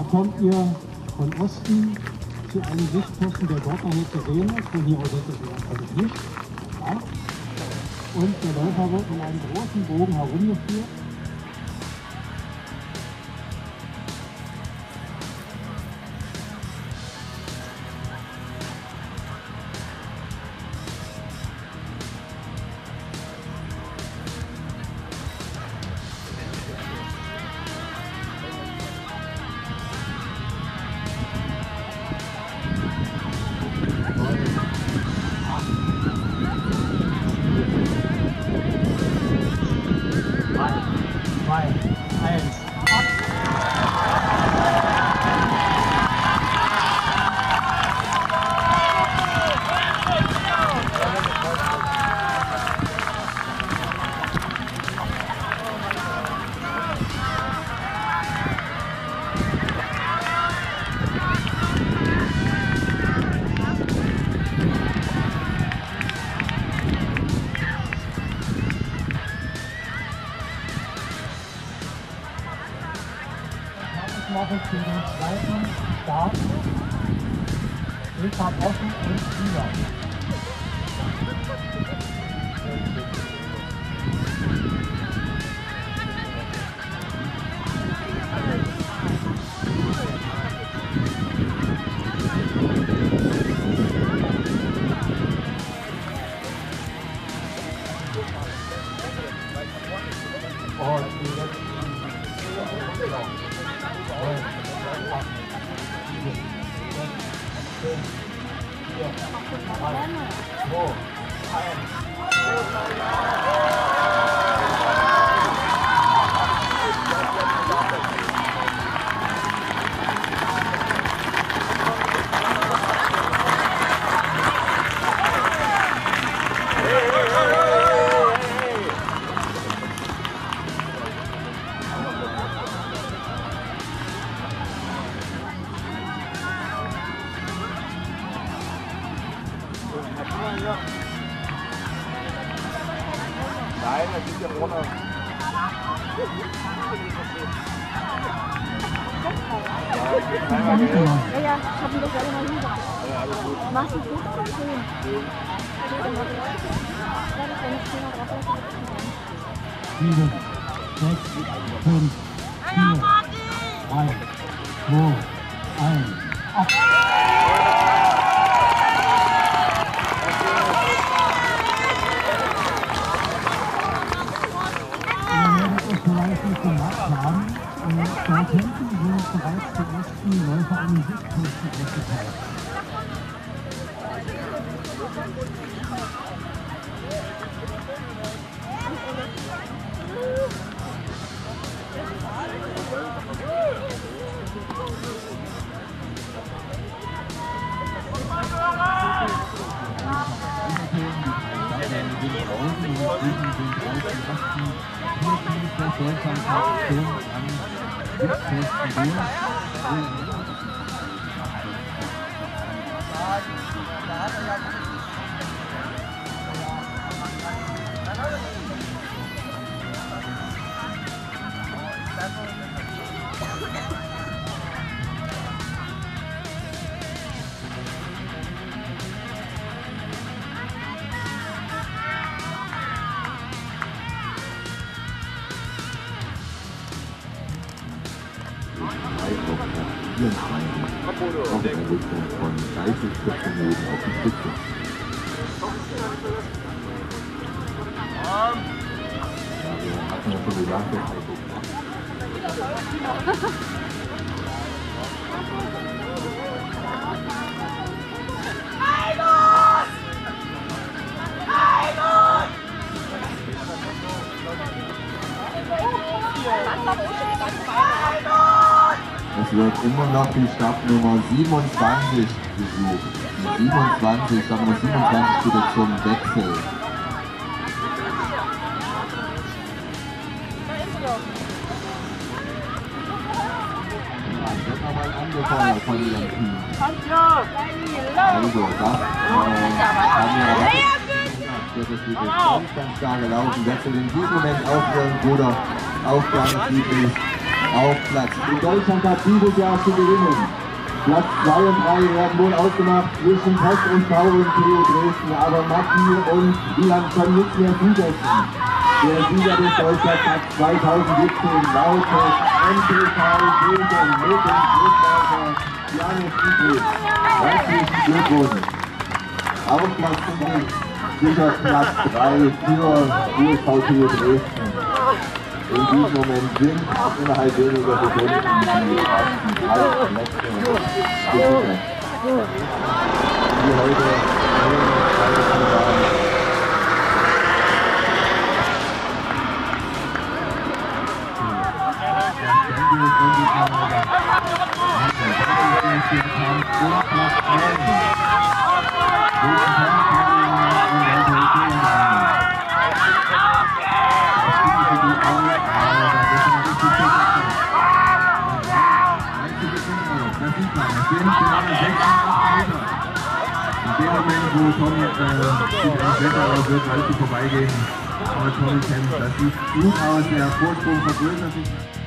Da kommt ihr von Osten zu einem Sichtposten, der dort noch nicht zu sehen ist. Von hier aus ist es natürlich nicht. Ja. Und der Läufer wird in einem großen Bogen herumgeführt. Machen für den zweiten Start. Ich habe offen und wieder. 对，一个，二，三，四，五，六，七，八，九，十。Nein, das ist ja vorne. Ja, ja, ich hab ihn doch selber mal hingebracht. Machst du ein Foto? Ja, das Thema drauf. sieben, sechs, fünf, vier, drei, zwei, eins. Ab. Dort hinten sind bereits die ersten Läufer an den Sichtposten ausgeteilt. Eindruck nach 快打呀！打呀！打呀！24 auf der Rückung von 30 Spitzenminuten auf die Spitze. Ja, wird immer noch die Startnummer 27 gesucht. Die 27, Startnummer 27 bitte zum Wechsel. Angefeuert von ihrem Team. Also, das äh, wir das ist wirklich ganz, ganz stark gelaufen. Wechselt in diesem Moment auf ihren Bruder, auf Friedrich. Auf Platz. In Deutschland hat dieses Jahr zu gewinnen. Platz 2 und 3 werden wohl ausgemacht zwischen Post und V und Theo Dresden, aber Matti und Wieland können nichts mehr zusetzen. Der Sieger des Deutschlandcups 2017 lautet MPV Gegen mit dem Schlussläufer Janis Dietrich. Herzlichen Glückwunsch. Auf Platz 5 sicher Platz 3 für USV Theo Dresden. In diesem Moment sind innerhalb weniger Sekunden die ersten drei Plätze gesichert. Die heute nur waren. In dem Moment, wo Tom äh, sich ein Wetter aber wird, sie vorbeigehen, aber Tommy kennt, das sieht gut aus, der Vorsprung vergrößert sich.